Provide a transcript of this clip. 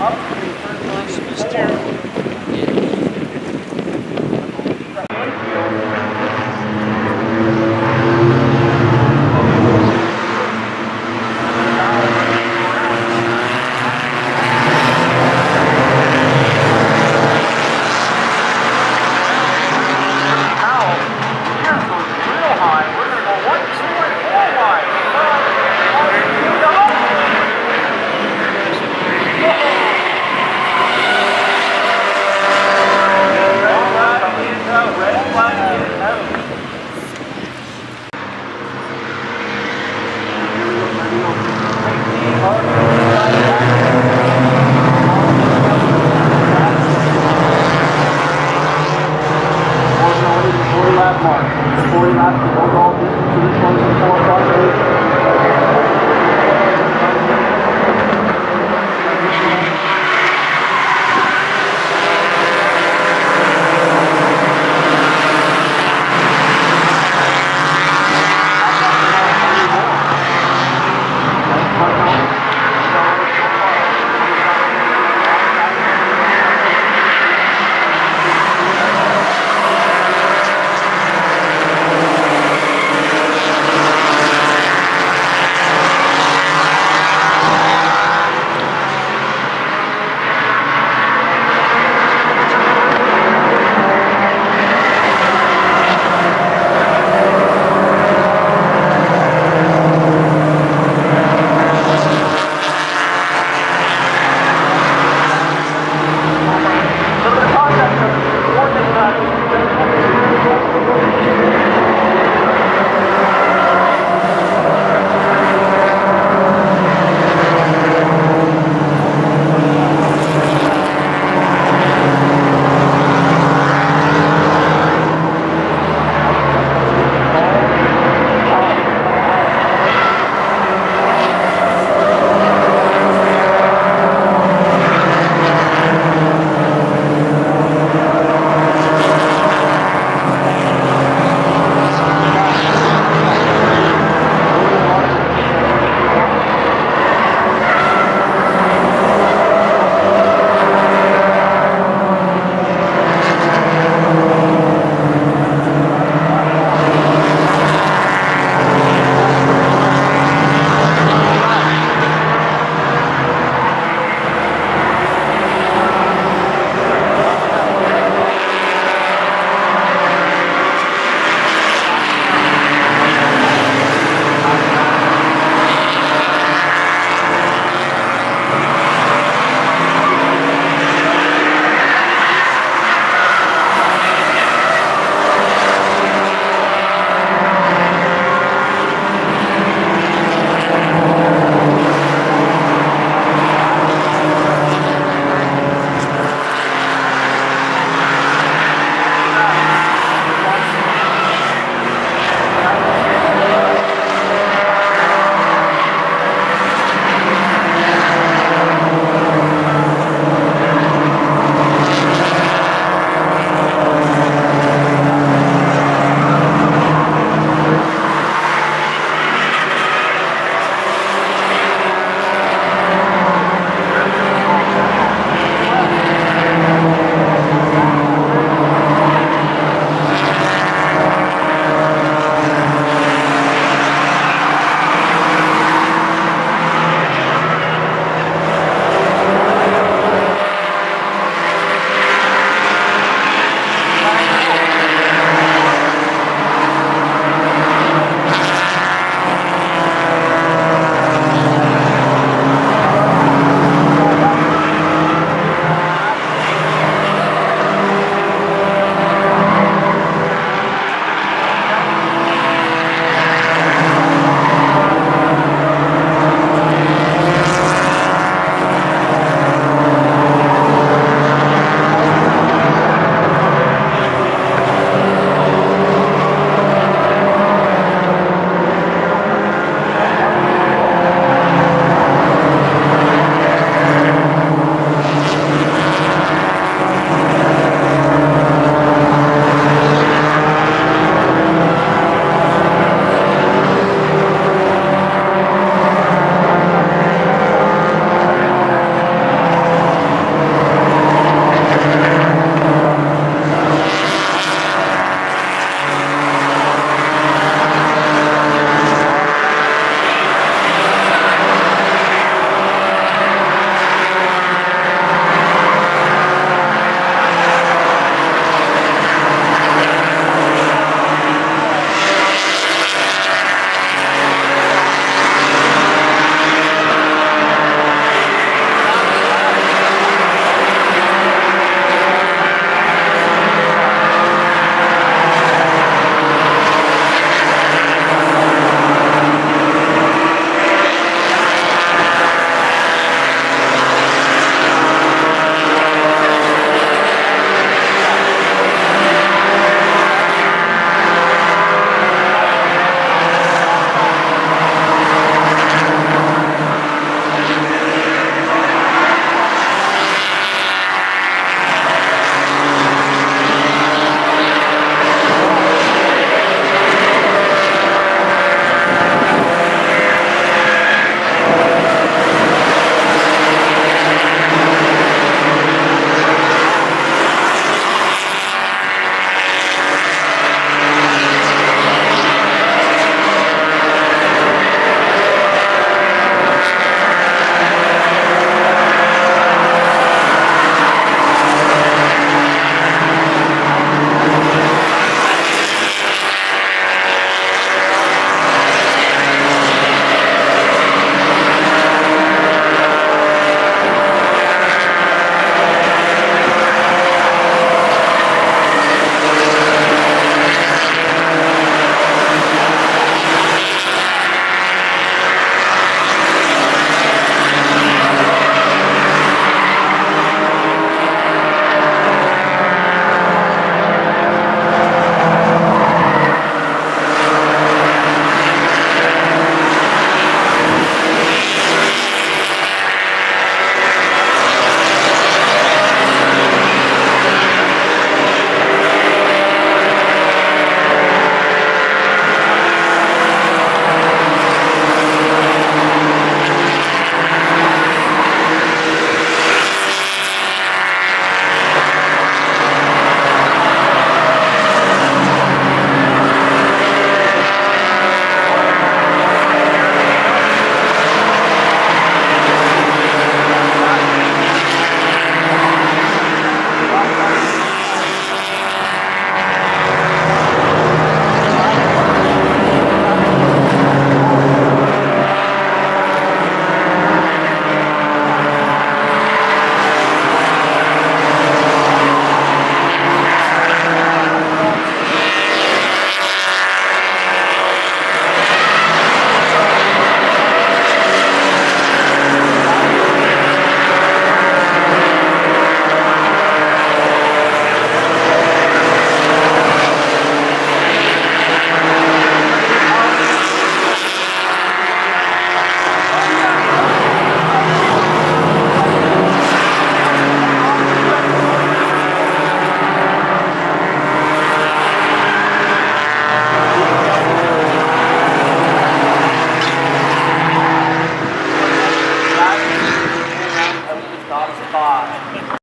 up